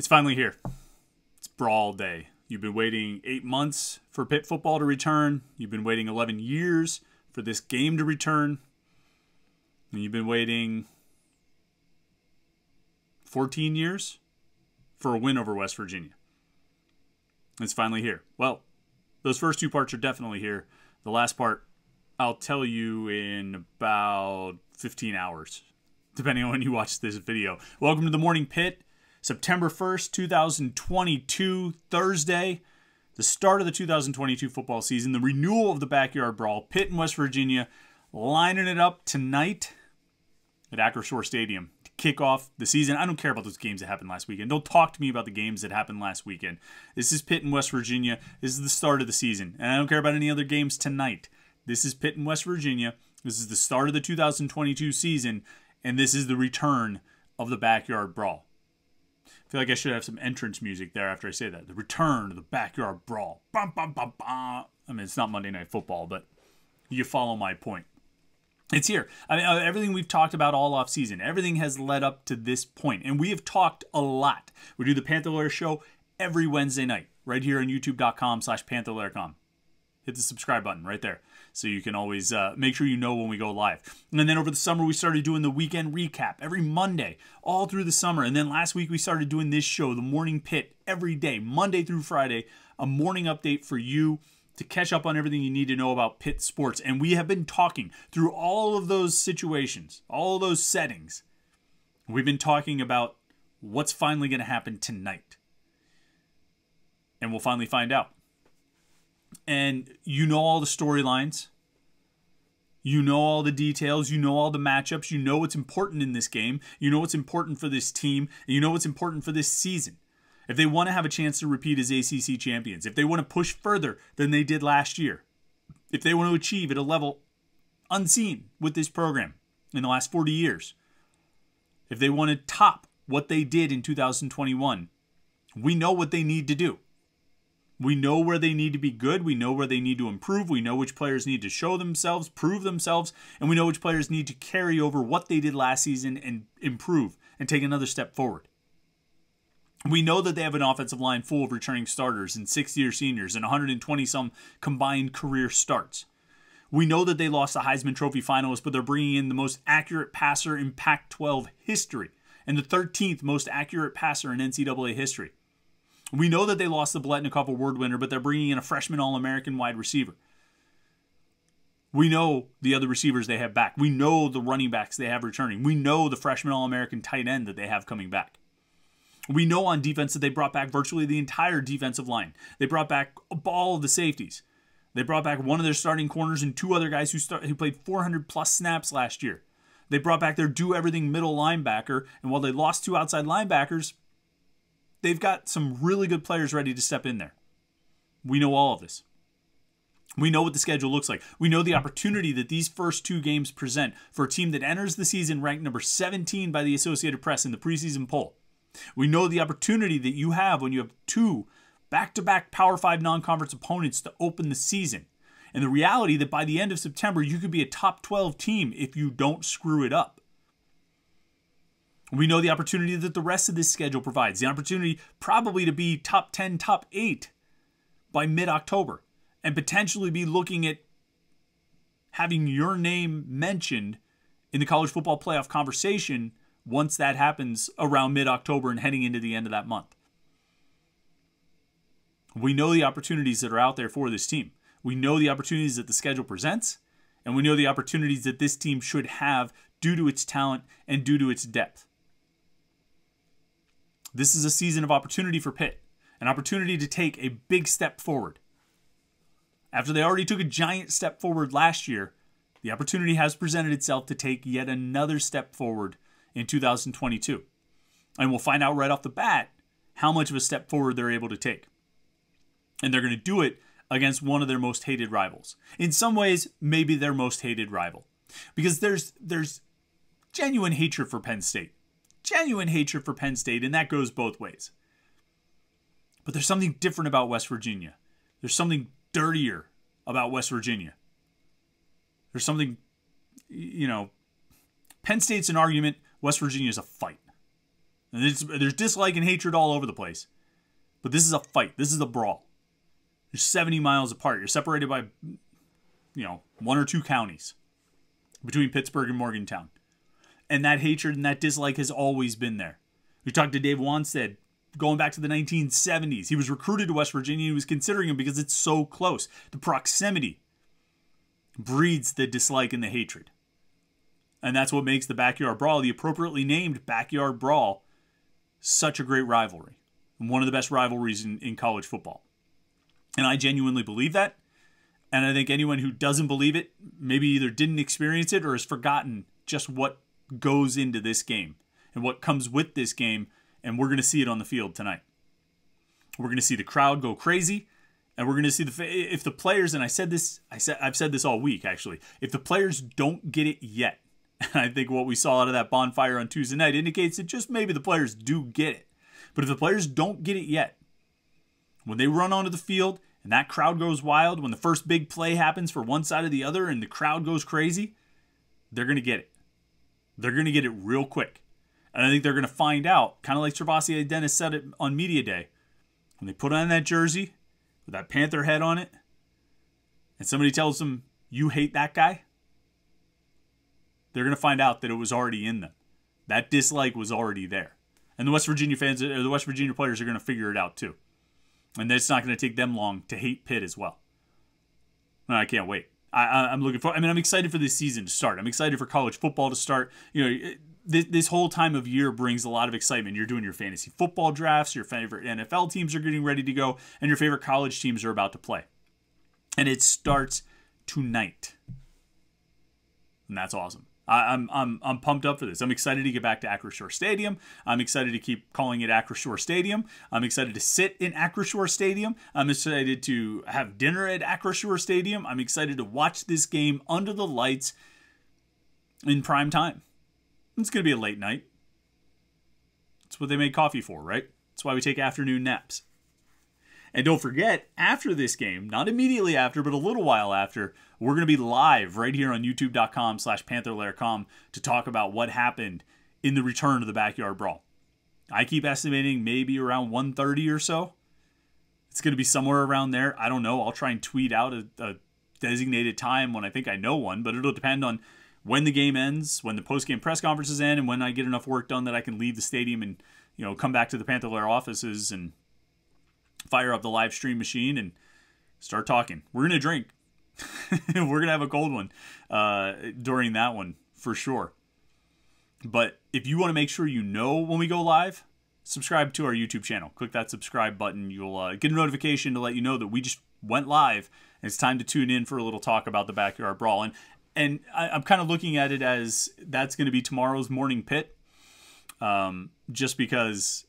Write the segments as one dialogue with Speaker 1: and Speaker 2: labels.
Speaker 1: It's finally here. It's Brawl Day. You've been waiting eight months for Pitt football to return. You've been waiting 11 years for this game to return. And you've been waiting 14 years for a win over West Virginia. It's finally here. Well, those first two parts are definitely here. The last part, I'll tell you in about 15 hours, depending on when you watch this video. Welcome to the Morning Pitt. September 1st, 2022, Thursday, the start of the 2022 football season, the renewal of the Backyard Brawl, Pitt in West Virginia, lining it up tonight at Acrisure Stadium to kick off the season. I don't care about those games that happened last weekend. Don't talk to me about the games that happened last weekend. This is Pitt in West Virginia. This is the start of the season. And I don't care about any other games tonight. This is Pitt in West Virginia. This is the start of the 2022 season, and this is the return of the Backyard Brawl. Feel like I should have some entrance music there after I say that. The return of the backyard brawl. Bum, bum, bum, I mean, it's not Monday Night Football, but you follow my point. It's here. I mean, uh, everything we've talked about all off season, everything has led up to this point, and we have talked a lot. We do the Panther Lair show every Wednesday night, right here on YouTube.com/slash PantherLairCom. Hit the subscribe button right there so you can always uh, make sure you know when we go live. And then over the summer, we started doing the weekend recap every Monday, all through the summer. And then last week, we started doing this show, The Morning Pitt, every day, Monday through Friday, a morning update for you to catch up on everything you need to know about Pitt sports. And we have been talking through all of those situations, all those settings. We've been talking about what's finally going to happen tonight. And we'll finally find out and you know all the storylines. You know all the details. You know all the matchups. You know what's important in this game. You know what's important for this team. And you know what's important for this season. If they want to have a chance to repeat as ACC champions, if they want to push further than they did last year, if they want to achieve at a level unseen with this program in the last 40 years, if they want to top what they did in 2021, we know what they need to do. We know where they need to be good. We know where they need to improve. We know which players need to show themselves, prove themselves, and we know which players need to carry over what they did last season and improve and take another step forward. We know that they have an offensive line full of returning starters and six year seniors and 120 some combined career starts. We know that they lost the Heisman Trophy finalist, but they're bringing in the most accurate passer in Pac 12 history and the 13th most accurate passer in NCAA history. We know that they lost the Biletnikoff Award winner, but they're bringing in a freshman All American wide receiver. We know the other receivers they have back. We know the running backs they have returning. We know the freshman All American tight end that they have coming back. We know on defense that they brought back virtually the entire defensive line. They brought back all of the safeties. They brought back one of their starting corners and two other guys who start, who played 400 plus snaps last year. They brought back their do everything middle linebacker, and while they lost two outside linebackers, they've got some really good players ready to step in there. We know all of this. We know what the schedule looks like. We know the opportunity that these first two games present for a team that enters the season ranked number 17 by the Associated Press in the preseason poll. We know the opportunity that you have when you have two back to back Power 5 non conference opponents to open the season. And the reality that by the end of September, you could be a top 12 team if you don't screw it up. We know the opportunity that the rest of this schedule provides, the opportunity probably to be top 10, top 8 by mid October, and potentially be looking at having your name mentioned in the college football playoff conversation once that happens around mid October and heading into the end of that month. We know the opportunities that are out there for this team. We know the opportunities that the schedule presents, and we know the opportunities that this team should have due to its talent and due to its depth. This is a season of opportunity for Pitt, an opportunity to take a big step forward. After they already took a giant step forward last year, the opportunity has presented itself to take yet another step forward in 2022. And we'll find out right off the bat how much of a step forward they're able to take. And they're going to do it against one of their most hated rivals. In some ways, maybe their most hated rival. Because there's there's genuine hatred for Penn State genuine hatred for Penn State, and that goes both ways. But there's something different about West Virginia. There's something dirtier about West Virginia. There's something, you know, Penn State's an argument, West Virginia is a fight. And there's, there's dislike and hatred all over the place. But this is a fight. This is a brawl. You're 70 miles apart. You're separated by, you know, one or two counties between Pittsburgh and Morgantown. And that hatred and that dislike has always been there. We talked to Dave Wannstedt going back to the 1970s. He was recruited to West Virginia. He was considering him because it's so close. The proximity breeds the dislike and the hatred. And that's what makes the Backyard Brawl, the appropriately named Backyard Brawl, such a great rivalry. And one of the best rivalries in, in college football. And I genuinely believe that. And I think anyone who doesn't believe it maybe either didn't experience it or has forgotten just what goes into this game and what comes with this game. And we're going to see it on the field tonight. We're going to see the crowd go crazy. And we're going to see the if the players and I said this I said I've said this all week actually if the players don't get it yet I think what we saw out of that bonfire on Tuesday night indicates that just maybe the players do get it but if the players don't get it yet when they run onto the field and that crowd goes wild, when the first big play happens for one side or the other and the crowd goes crazy, they're going to get it. They're going to get it real quick. And I think they're going to find out, kind of like Travasier Dennis said it on Media Day, when they put on that jersey with that Panther head on it, and somebody tells them, you hate that guy, they're going to find out that it was already in them. That dislike was already there. And the West Virginia fans, or the West Virginia players are going to figure it out too. And it's not going to take them long to hate Pitt as well. And I can't wait. I, am looking for. I mean, I'm excited for this season to start. I'm excited for college football to start. You know, this, this whole time of year brings a lot of excitement. You're doing your fantasy football drafts. Your favorite NFL teams are getting ready to go, and your favorite college teams are about to play. And it starts tonight, and that's awesome. I, am I'm I'm pumped up for this. I'm excited to get back to Acrisure Stadium. I'm excited to keep calling it Acrisure Stadium. I'm excited to sit in Acrisure Stadium. I'm excited to have dinner at Acrisure Stadium. I'm excited to watch this game under the lights in prime time. It's going to be a late night. That's what they make coffee for, right? That's why we take afternoon naps. And don't forget, after this game, not immediately after, but a little while after, we're going to be live right here on youtube.com slash pantherlaircom to talk about what happened in the return of the Backyard Brawl. I keep estimating maybe around 1.30 or so. It's going to be somewhere around there. I don't know. I'll try and tweet out a, a designated time when I think I know one, but it'll depend on when the game ends, when the post-game press conferences end, and when I get enough work done that I can leave the stadium and you know come back to the Panther Lair offices and fire up the live stream machine and start talking. We're gonna drink. We're gonna have a cold one uh, during that one for sure. But if you want to make sure you know when we go live, subscribe to our YouTube channel. Click that subscribe button. You'll uh, get a notification to let you know that we just went live. And it's time to tune in for a little talk about the backyard brawl. And and I, am kind of looking at it as that's going to be tomorrow's morning Pitt, um, just because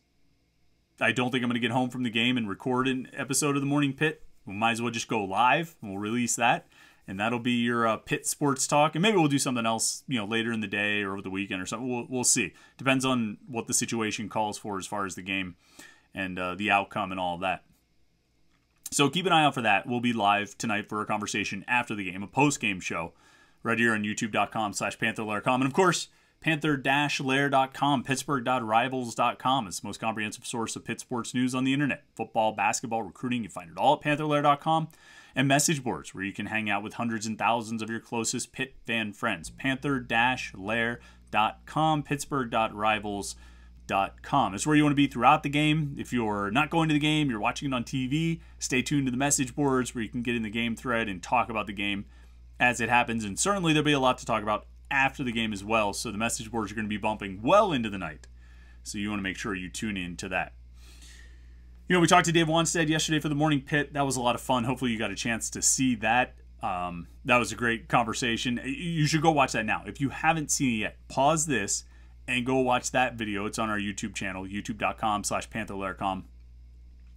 Speaker 1: I don't think I'm going to get home from the game and record an episode of the Morning Pitt. We might as well just go live. And we'll release that, and that'll be your uh, Pitt Sports Talk. And maybe we'll do something else, you know, later in the day or over the weekend or something. We'll, we'll see. Depends on what the situation calls for as far as the game and uh, the outcome and all of that. So keep an eye out for that. We'll be live tonight for a conversation after the game, a post-game show, right here on youtube.com slash pantherlaircom. And of course, panther-lair.com, pittsburgh.rivals.com. It's the most comprehensive source of Pitt sports news on the internet. Football, basketball, recruiting, you find it all at pantherlair.com. And message boards where you can hang out with hundreds and thousands of your closest Pitt fan friends. Panther-lair.com, pittsburgh.rivals.com. It's where you want to be throughout the game. If you're not going to the game, you're watching it on TV, stay tuned to the message boards where you can get in the game thread and talk about the game as it happens. And certainly there'll be a lot to talk about after the game as well. So the message boards are going to be bumping well into the night. So you want to make sure you tune in to that. You know, we talked to Dave Wannstedt yesterday for the morning Pitt. That was a lot of fun. Hopefully, you got a chance to see that. Um, that was a great conversation. You should go watch that now. If you haven't seen it yet, pause this and go watch that video. It's on our YouTube channel, youtube.com slash pantherlaircom.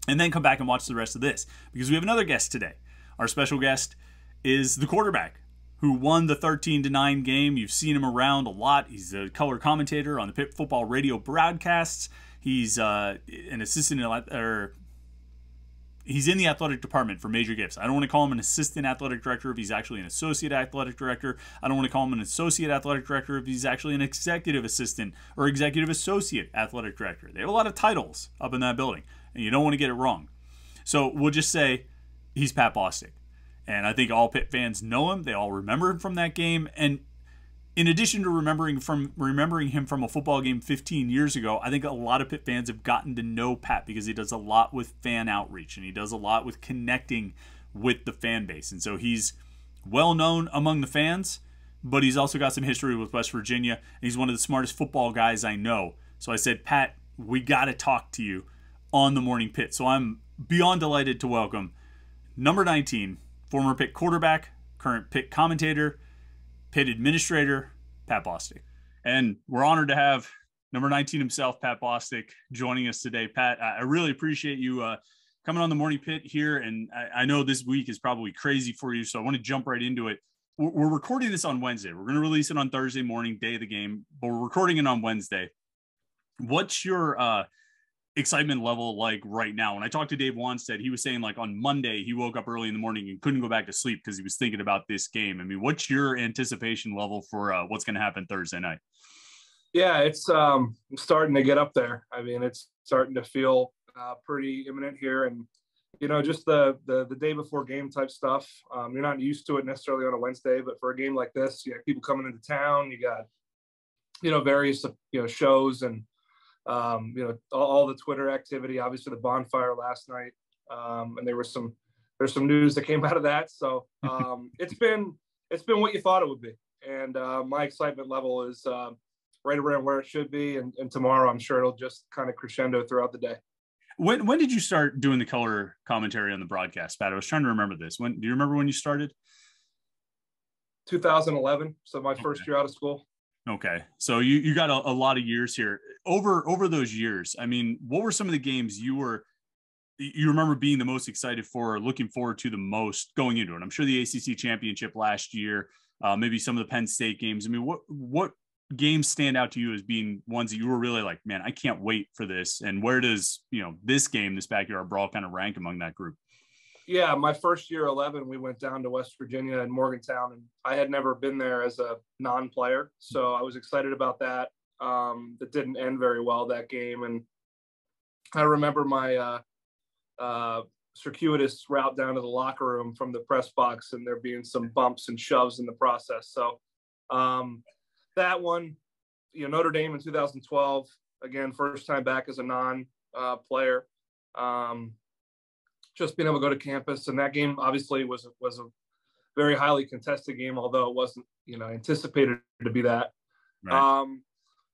Speaker 1: And then come back and watch the rest of this because we have another guest today. Our special guest is the quarterback who won the 13 to 9 game. You've seen him around a lot. He's a color commentator on the Pitt Football Radio broadcasts. He's uh, an assistant or he's in the athletic department for major gifts. I don't want to call him an assistant athletic director if he's actually an associate athletic director. I don't want to call him an associate athletic director if he's actually an executive assistant or executive associate athletic director. They have a lot of titles up in that building, and you don't want to get it wrong. So we'll just say he's Pat Bostick. And I think all Pitt fans know him. They all remember him from that game. And in addition to remembering from remembering him from a football game 15 years ago, I think a lot of Pitt fans have gotten to know Pat because he does a lot with fan outreach and he does a lot with connecting with the fan base. And so he's well known among the fans, but he's also got some history with West Virginia. And he's one of the smartest football guys I know. So I said, Pat, we got to talk to you on the morning Pitt. So I'm beyond delighted to welcome number 19, former Pitt quarterback, current Pitt commentator, Pitt administrator, Pat Bostick. And we're honored to have number 19 himself, Pat Bostick, joining us today. Pat, I really appreciate you uh, coming on the morning Pitt here. And I, I, know this week is probably crazy for you, so I want to jump right into it. We're, we're recording this on Wednesday. We're going to release it on Thursday morning, day of the game, but we're recording it on Wednesday. What's your uh, excitement level like right now? When I talked to Dave Wannstedt, he was saying like on Monday he woke up early in the morning and couldn't go back to sleep because he was thinking about this game. I mean, what's your anticipation level for uh, what's going to happen Thursday night?
Speaker 2: Yeah, it's um, starting to get up there. I mean, it's starting to feel uh, pretty imminent here, and you know, just the the, the day before game type stuff. Um, you're not used to it necessarily on a Wednesday, but for a game like this, you got people coming into town. You got you know various you know shows and um, you know, all, all, the Twitter activity, obviously the bonfire last night. Um, and there was some, there's some news that came out of that. So um, it's been, it's been what you thought it would be. And uh, my excitement level is uh, right around where it should be. And, and tomorrow, I'm sure it'll just kind of crescendo throughout the day.
Speaker 1: When, when did you start doing the color commentary on the broadcast, Pat? I was trying to remember this. When do you remember when you started?
Speaker 2: 2011. So my okay. first year out of school.
Speaker 1: Okay, so you you got a, a, lot of years here. Over over those years, I mean, what were some of the games you were you remember being the most excited for, or looking forward to the most going into it? I'm sure the ACC championship last year, uh, maybe some of the Penn State games. I mean, what what games stand out to you as being ones that you were really like, man, I can't wait for this? And where does you know this game, this backyard brawl, kind of rank among that group?
Speaker 2: Yeah, my first year 11, we went down to West Virginia and Morgantown, and I had never been there as a non-player, so I was excited about that. Um, that didn't end very well that game, and I remember my uh, uh, circuitous route down to the locker room from the press box, and there being some bumps and shoves in the process. So um, that one, you know, Notre Dame in 2012, again, first time back as a non-player. Uh, um, just being able to go to campus. And that game obviously was was a very highly contested game, although it wasn't you know anticipated to be that. Right. Um,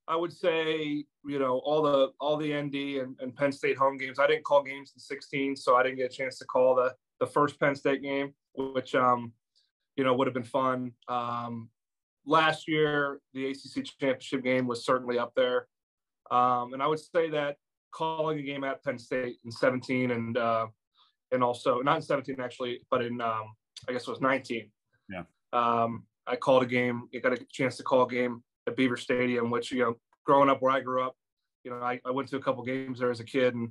Speaker 2: I would say you know all the all the ND and, and Penn State home games. I didn't call games in 16, so I didn't get a chance to call the the first Penn State game, which um, you know would have been fun. Um, last year, the ACC championship game was certainly up there, um, and I would say that calling a game at Penn State in 17 and uh, and also not in 17 actually, but in um, I guess it was 19.
Speaker 1: Yeah.
Speaker 2: Um, I called a game. I got a chance to call a game at Beaver Stadium, which you know, growing up where I grew up, you know, I, I went to a couple games there as a kid, and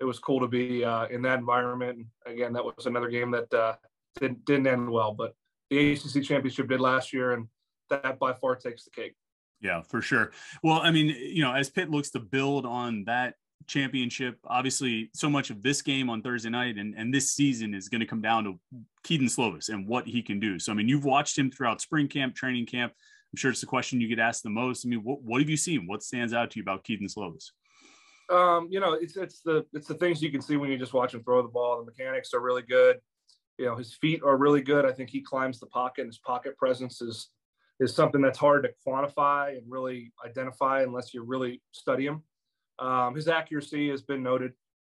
Speaker 2: it was cool to be uh, in that environment. And again, that was another game that uh, didn't didn't end well, but the ACC championship did last year, and that by far takes the cake.
Speaker 1: Yeah, for sure. Well, I mean, you know, as Pitt looks to build on that championship. Obviously, so much of this game on Thursday night and, and this season is going to come down to Kedon Slovis and what he can do. So, I mean, you've watched him throughout spring camp, training camp. I'm sure it's the question you get asked the most. I mean, what, what have you seen? What stands out to you about Kedon Slovis?
Speaker 2: Um, you know, it's it's the it's the things you can see when you just watch him throw the ball. The mechanics are really good. You know, his feet are really good. I think he climbs the pocket. And his pocket presence is is something that's hard to quantify and really identify unless you really study him. Um, his accuracy has been noted.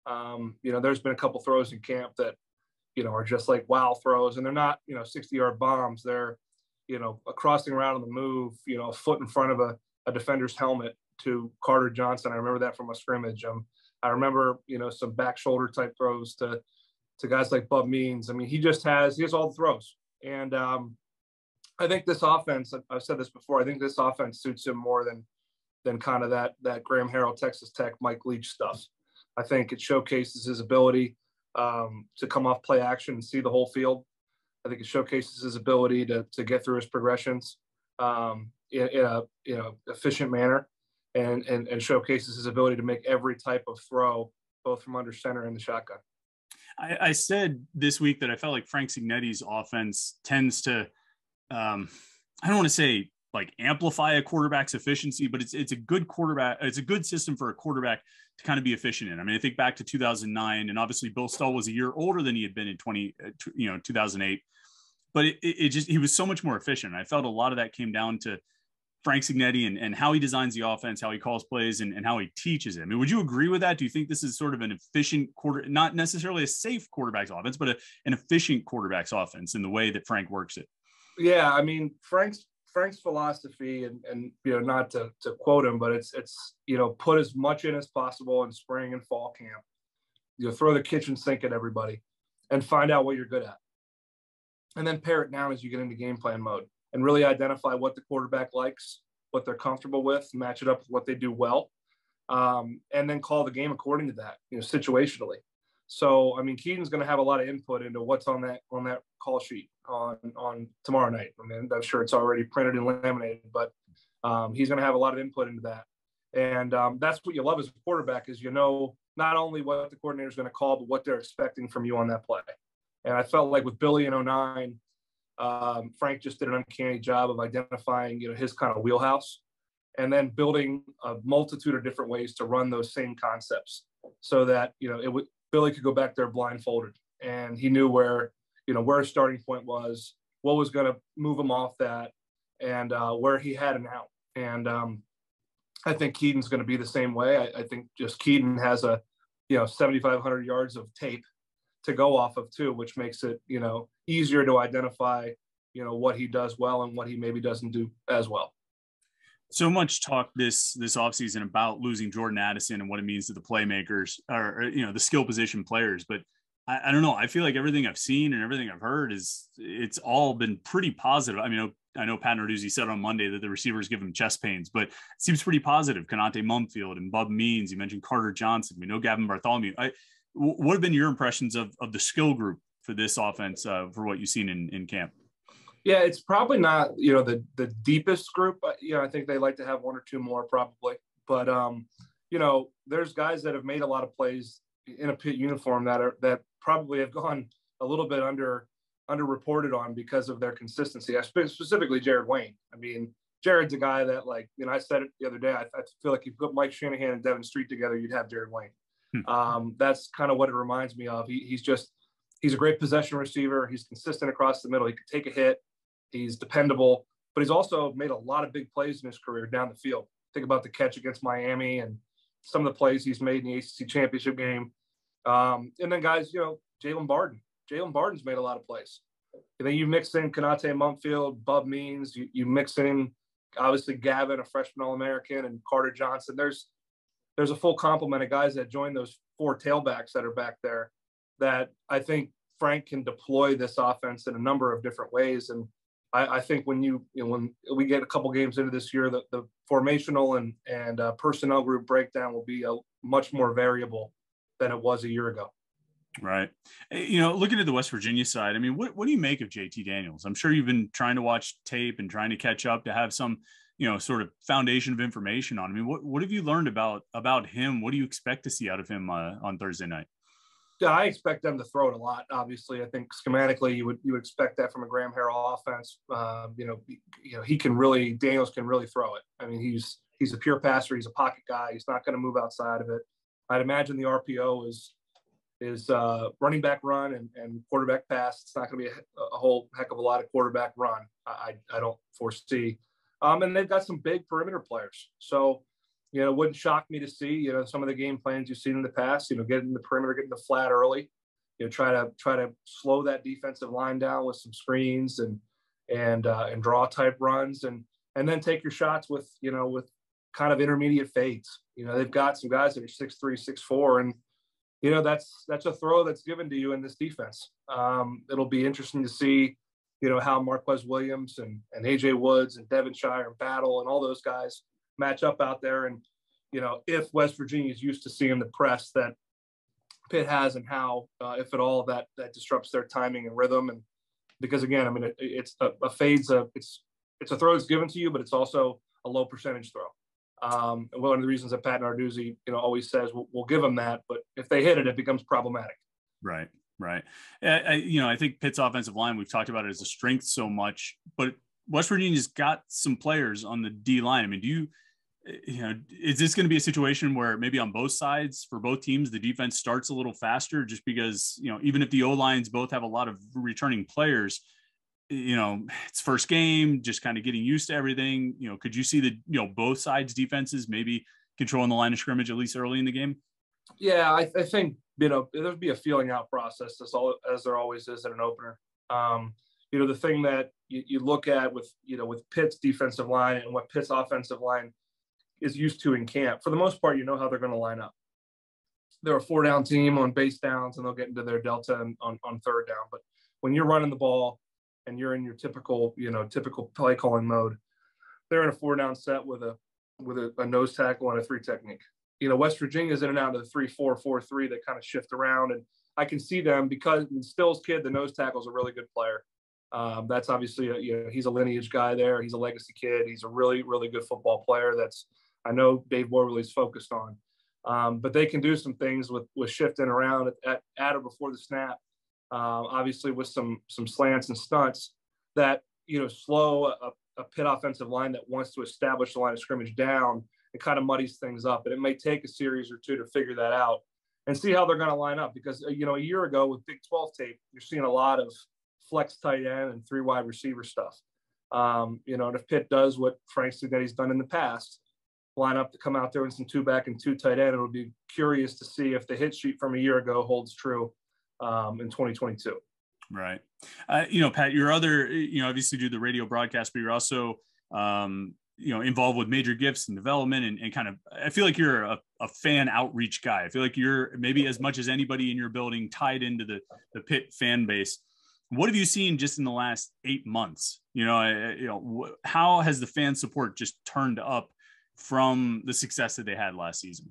Speaker 2: Um, you know, there's been a couple throws in camp that, you know, are just like wow throws, and they're not, you know, 60 yard bombs. They're, you know, a crossing around on the move, you know, a foot in front of a, a defender's helmet to Carter Johnson. I remember that from a scrimmage. Um, I remember, you know, some back shoulder type throws to, to guys like Bub Means. I mean, he just has, he has all the throws. And um, I think this offense, I've said this before, I think this offense suits him more than than kind of that that Graham Harrell Texas Tech Mike Leach stuff. I think it showcases his ability um, to come off play action and see the whole field. I think it showcases his ability to to get through his progressions um, in, in, a you know efficient manner, and, and and showcases his ability to make every type of throw, both from under center and the shotgun.
Speaker 1: I, I said this week that I felt like Frank Cignetti's offense tends to, um, I don't want to say like amplify a quarterback's efficiency, but it's it's a good quarterback. It's a good system for a quarterback to kind of be efficient in. I mean, I think back to 2009, and obviously Bill Stull was a year older than he had been in 20, uh, you know, 2008. But it, it just he was so much more efficient. I felt a lot of that came down to Frank Cignetti and, and how he designs the offense, how he calls plays, and, and how he teaches it. I mean, would you agree with that? Do you think this is sort of an efficient quarter, not necessarily a safe quarterback's offense, but a, an efficient quarterback's offense in the way that Frank works it?
Speaker 2: Yeah, I mean, Frank's Frank's philosophy, and and you know, not to to quote him, but it's it's you know, put as much in as possible in spring and fall camp. You know, throw the kitchen sink at everybody, and find out what you're good at, and then pare it down as you get into game plan mode and really identify what the quarterback likes, what they're comfortable with, match it up with what they do well, um, and then call the game according to that, you know, situationally. So, I mean, Kedon's going to have a lot of input into what's on that on that call sheet on on tomorrow night. I mean, I'm sure it's already printed and laminated, but um, he's going to have a lot of input into that. And um, that's what you love as a quarterback is you know not only what the coordinator is going to call, but what they're expecting from you on that play. And I felt like with Billy in 09, um, Frank just did an uncanny job of identifying, you know, his kind of wheelhouse, and then building a multitude of different ways to run those same concepts, so that you know it would Billy could go back there blindfolded, and he knew where you know where his starting point was, what was going to move him off that, and uh, where he had an out. And um, I think Kedon's going to be the same way. I, I think just Kedon has a you know 7,500 yards of tape to go off of too, which makes it you know easier to identify you know what he does well and what he maybe doesn't do as well.
Speaker 1: So much talk this this offseason about losing Jordan Addison and what it means to the playmakers or, or you know the skill position players, but I, I, don't know. I feel like everything I've seen and everything I've heard is it's all been pretty positive. I mean, I know Pat Narduzzi said on Monday that the receivers give him chest pains, but it seems pretty positive. Konata Mumpfield and Bub Means. You mentioned Carter Johnson. We know Gavin Bartholomew. I, what have been your impressions of, of the skill group for this offense uh, for what you've seen in, in camp?
Speaker 2: Yeah, it's probably not you know the the deepest group. You know, I think they like to have one or two more probably, but um, you know, there's guys that have made a lot of plays in a Pitt uniform that are that probably have gone a little bit under underreported on because of their consistency. I specifically Jared Wayne. I mean, Jared's a guy that like you know I said it the other day. I, I feel like if you put Mike Shanahan and Devin Street together, you'd have Jared Wayne. Hmm. Um, that's kind of what it reminds me of. He, he's just he's a great possession receiver. He's consistent across the middle. He can take a hit. He's dependable, but he's also made a lot of big plays in his career down the field. Think about the catch against Miami and some of the plays he's made in the ACC championship game. Um, and then guys, you know, Jalen Barden. Jalen Barden's made a lot of plays. And then you mix in Konata Mumpfield, Bub Means. You, you mix in obviously Gavin, a freshman All-American, and Carter Johnson. There's there's a full complement of guys that join those four tailbacks that are back there that I think Frank can deploy this offense in a number of different ways. And I, I think when you, you know, when we get a couple games into this year, the, the formational and and uh, personnel group breakdown will be a much more variable than it was a year ago.
Speaker 1: Right. You know, looking at the West Virginia side, I mean, what, what do you make of JT Daniels? I'm sure you've been trying to watch tape and trying to catch up to have some you know sort of foundation of information on. I mean, what what have you learned about about him? What do you expect to see out of him uh, on Thursday night?
Speaker 2: Yeah, I expect them to throw it a lot. Obviously, I think schematically you would you would expect that from a Graham Harrell offense. Um, you know, you know he can really Daniels can really throw it. I mean, he's he's a pure passer. He's a pocket guy. He's not going to move outside of it. I'd imagine the RPO is is uh, running back run and, and quarterback pass. It's not going to be a, a, whole heck of a lot of quarterback run. I, I don't foresee. Um, and they've got some big perimeter players. So, you know, it wouldn't shock me to see, you know, some of the game plans you've seen in the past, you know, getting the perimeter, getting the flat early, you know, try to try to slow that defensive line down with some screens and and uh, and draw type runs and and then take your shots with, you know, with kind of intermediate fades. You know, they've got some guys that are six three, six four, and you know that's that's a throw that's given to you in this defense. Um, it'll be interesting to see you know, how Marquis Williams and, and AJ Woods and Devonshire and Battle and all those guys match up out there. And, you know, if West Virginia is used to seeing the press that Pitt has and how, uh, if at all, that that disrupts their timing and rhythm. And because again, I mean, it, it's a, a fade's a it's it's a throw that's given to you, but it's also a low percentage throw. Um, one of the reasons that Pat Narduzzi, you know, always says we'll, we'll, give them that, but if they hit it, it becomes problematic.
Speaker 1: Right, right. I, you know, I think Pitt's offensive line. We've talked about it as a strength so much, but West Virginia's got some players on the D line. I mean, do you, you know, is this going to be a situation where maybe on both sides for both teams the defense starts a little faster, just because you know, even if the O lines both have a lot of returning players you know, it's first game, just kind of getting used to everything. You know, could you see the, you know, both sides defenses maybe controlling the line of scrimmage at least early in the game?
Speaker 2: Yeah, I, I think, you know, there'd be a feeling out process as all as there always is at an opener. Um, you know, the thing that you, you look at with, you know, with Pitt's defensive line and what Pitt's offensive line is used to in camp, for the most part, you know how they're going to line up. They're a four down team on base downs and they'll get into their delta on, on third down. But when you're running the ball, and you're in your typical, you know, typical play calling mode, they're in a four down set with a with a, a nose tackle and a three technique. You know, West Virginia's in and out of the three four four three that kind of shift around, and I can see them because Stills kid, the nose tackle, is a really good player. Um, that's obviously a, you know he's a lineage guy there. He's a legacy kid. He's a really really good football player. That's I know Dave Worley's focused on. Um, but they can do some things with with shifting around at, at or before the snap um, obviously with some some slants and stunts that you know slow a, a Pitt offensive line that wants to establish the line of scrimmage down. It kind of muddies things up, and it may take a series or two to figure that out and see how they're going to line up. Because uh, you know, a year ago with Big 12 tape, you're seeing a lot of flex tight end and three wide receiver stuff. Um, you know, and if Pitt does what Frank Cignetti's done in the past, line up to come out there with some two back and two tight end, it'll be curious to see if the hit sheet from a year ago holds true um, in 2022.
Speaker 1: Right. Uh, you know, Pat, your other, you know, obviously do the radio broadcast, but you're also, um, you know, involved with major gifts and development and, and kind of, I feel like you're a, a, fan outreach guy. I feel like you're maybe as much as anybody in your building tied into the, the Pitt fan base. What have you seen just in the last eight months? You know, I, you know, how has the fan support just turned up from the success that they had last season?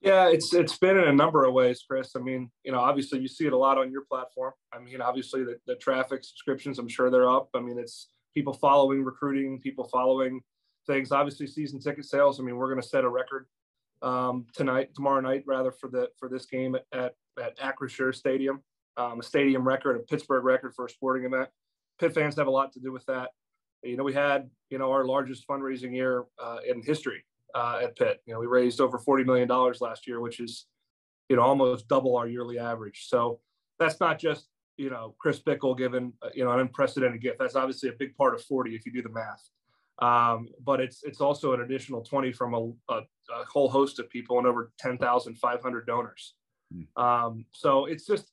Speaker 2: Yeah, it's it's been in a number of ways, Chris. I mean, you know, obviously you see it a lot on your platform. I mean, obviously the, the traffic subscriptions, I'm sure they're up. I mean, it's people following recruiting, people following things. Obviously, season ticket sales. I mean, we're going to set a record um, tonight, tomorrow night, rather for the for this game at at Acrisure Stadium, um, a stadium record, a Pittsburgh record for a sporting event. Pitt fans have a lot to do with that. You know, we had you know our largest fundraising year uh, in history uh, at Pitt. You know, we raised over $40 million last year, which is, you know, almost double our yearly average. So that's not just, you know, Chris Bickle given, uh, you know, an unprecedented gift. That's obviously a big part of 40 if you do the math. Um, but it's it's also an additional 20 from a, a, a whole host of people and over 10,500 donors. Mm. Um, so it's just,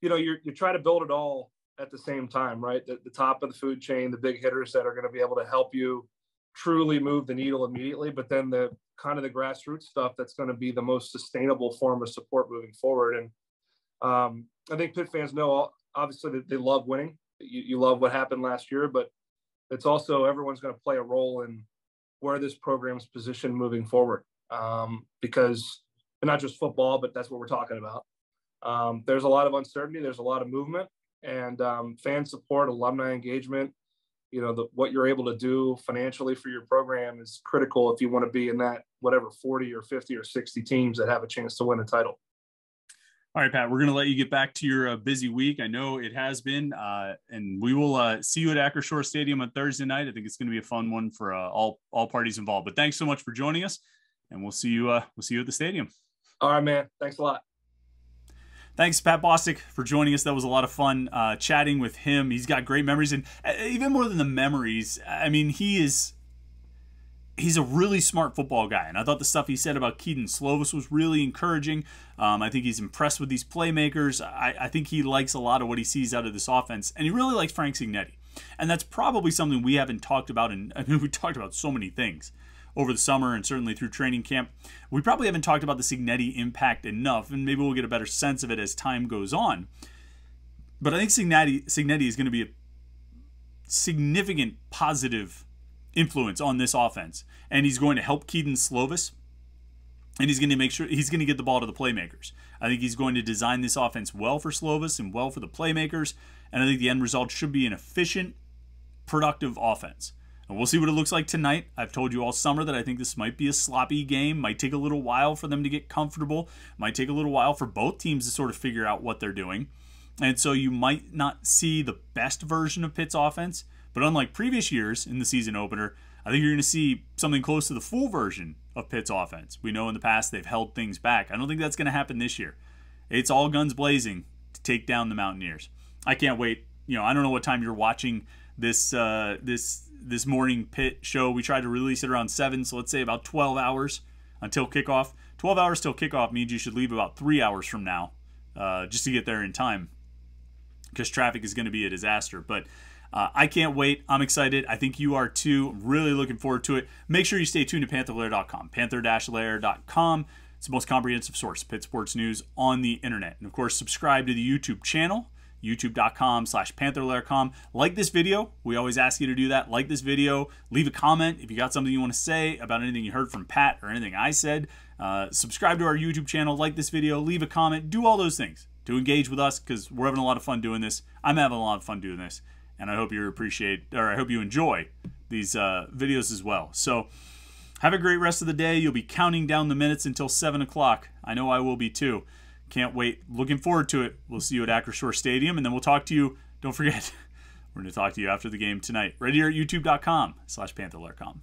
Speaker 2: you know, you're, you try to build it all at the same time, right? The, the top of the food chain, the big hitters that are going to be able to help you truly move the needle immediately, but then the kind of the grassroots stuff that's going to be the most sustainable form of support moving forward. And um, I think Pitt fans know obviously that they love winning. You, you love what happened last year, but it's also everyone's going to play a role in where this program's positioned moving forward. Um, because not just football, but that's what we're talking about. Um, there's a lot of uncertainty. There's a lot of movement, and um, fan support, alumni engagement, you know the, what you're able to do financially for your program is critical if you want to be in that whatever 40 or 50 or 60 teams that have a chance to win a title.
Speaker 1: All right pat we're going to let you get back to your uh, busy week. I know it has been uh, and we will uh, see you at acrisure stadium on thursday night. I think it's going to be a fun one for uh, all all parties involved. But thanks so much for joining us and we'll see you uh, we'll see you at the stadium.
Speaker 2: All right man. Thanks a lot
Speaker 1: thanks Pat Bostick for joining us. That was a lot of fun uh, chatting with him. He's got great memories, and uh, even more than the memories, I mean, he is he's a really smart football guy, and I thought the stuff he said about Kedon Slovis was really encouraging. Um, I think he's impressed with these playmakers. I, I, think he likes a lot of what he sees out of this offense, and he really likes Frank Cignetti. And that's probably something we haven't talked about, and I mean, we talked about so many things over the summer and certainly through training camp. We probably haven't talked about the Cignetti impact enough, and maybe we'll get a better sense of it as time goes on. But I think Signetti, Cignetti is going to be a significant positive influence on this offense, and he's going to help Kedon Slovis and he's going to make sure he's going to get the ball to the playmakers. I think he's going to design this offense well for Slovis and well for the playmakers, and I think the end result should be an efficient, productive offense. And we'll see what it looks like tonight. I've told you all summer that I think this might be a sloppy game. Might take a little while for them to get comfortable. Might take a little while for both teams to sort of figure out what they're doing. And so you might not see the best version of Pitt's offense, but unlike previous years in the season opener, I think you're going to see something close to the full version of Pitt's offense. We know in the past they've held things back. I don't think that's going to happen this year. It's all guns blazing to take down the Mountaineers. I can't wait. You know, I don't know what time you're watching this uh, this this morning Pitt show. We tried to release it around seven, so let's say about 12 hours until kickoff. 12 hours till kickoff means you should leave about three hours from now, uh, just to get there in time, because traffic is going to be a disaster. But uh, I can't wait. I'm excited. I think you are too. Really looking forward to it. Make sure you stay tuned to pantherlair.com. Panther-lair.com. It's the most comprehensive source of Pitt sports news on the internet. And of course, subscribe to the YouTube channel, youtube.com slash pantherlair.com. Like this video. We always ask you to do that. Like this video. Leave a comment if you got something you want to say about anything you heard from Pat or anything I said. Uh, subscribe to our YouTube channel. Like this video. Leave a comment. Do all those things to engage with us because we're having a lot of fun doing this. I'm having a lot of fun doing this and I hope you appreciate or I hope you enjoy these uh, videos as well. So have a great rest of the day. You'll be counting down the minutes until seven o'clock. I know I will be too. Can't wait. Looking forward to it. We'll see you at Acrisure Stadium, and then we'll talk to you. Don't forget, we're going to talk to you after the game tonight. Right here at youtube.com slash pantherlair.com.